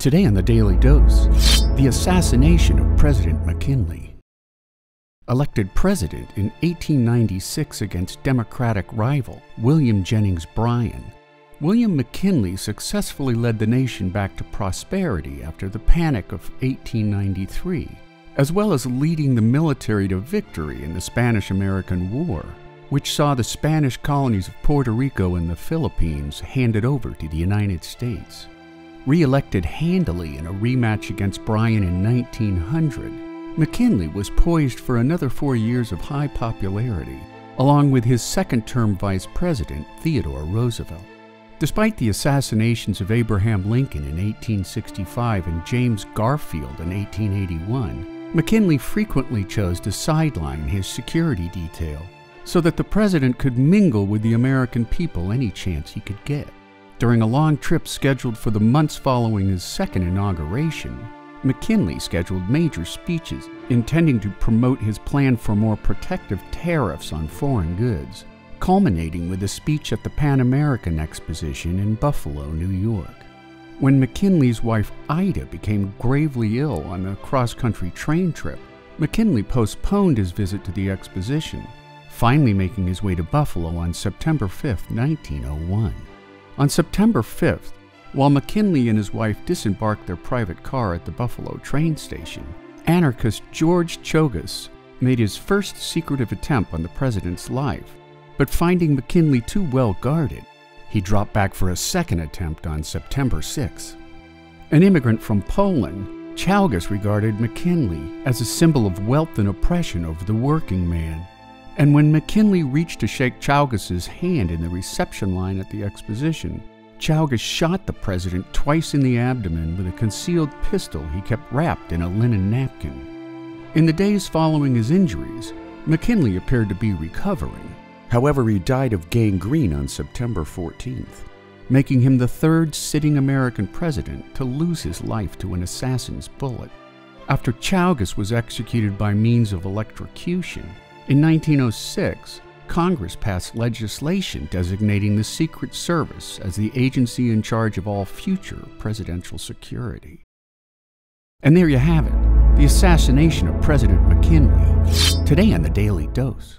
Today on the Daily Dose, the assassination of President McKinley. Elected president in 1896 against Democratic rival William Jennings Bryan, William McKinley successfully led the nation back to prosperity after the Panic of 1893, as well as leading the military to victory in the Spanish American War, which saw the Spanish colonies of Puerto Rico and the Philippines handed over to the United States. Re elected handily in a rematch against Bryan in 1900, McKinley was poised for another four years of high popularity, along with his second term vice president, Theodore Roosevelt. Despite the assassinations of Abraham Lincoln in 1865 and James Garfield in 1881, McKinley frequently chose to sideline his security detail so that the president could mingle with the American people any chance he could get. During a long trip scheduled for the months following his second inauguration, McKinley scheduled major speeches intending to promote his plan for more protective tariffs on foreign goods, culminating with a speech at the Pan American Exposition in Buffalo, New York. When McKinley's wife Ida became gravely ill on a cross country train trip, McKinley postponed his visit to the exposition, finally making his way to Buffalo on September 5, 1901. On September 5th, while McKinley and his wife disembarked their private car at the Buffalo train station, anarchist George Czolgosz made his first secretive attempt on the president's life. But finding McKinley too well guarded, he dropped back for a second attempt on September 6. An immigrant from Poland, Czolgosz regarded McKinley as a symbol of wealth and oppression over the working man and when McKinley reached to shake Czolgosz's hand in the reception line at the exposition, Czolgosz shot the president twice in the abdomen with a concealed pistol he kept wrapped in a linen napkin. In the days following his injuries, McKinley appeared to be recovering. However, he died of gangrene on September 14th, making him the third sitting American president to lose his life to an assassin's bullet. After Czolgosz was executed by means of electrocution, in 1906, Congress passed legislation designating the Secret Service as the agency in charge of all future presidential security. And there you have it the assassination of President McKinley. Today on the Daily Dose.